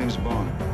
name's Bond.